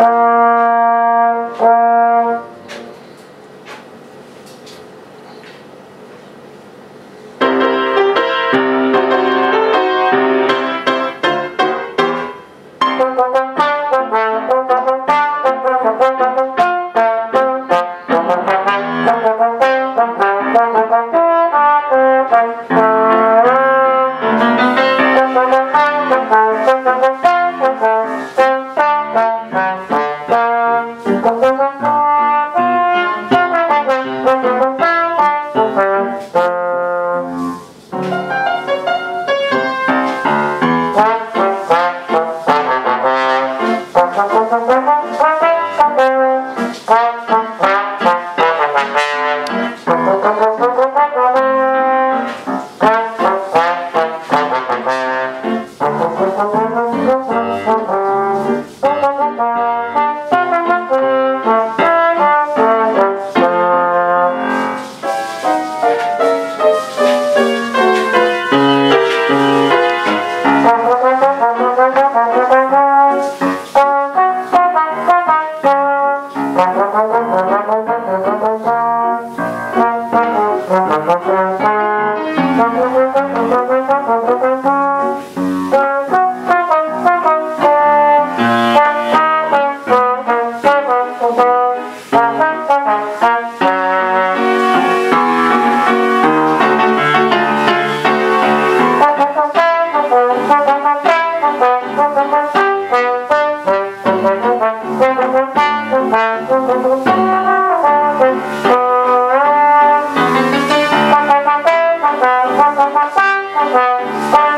Uh... Thank you. Música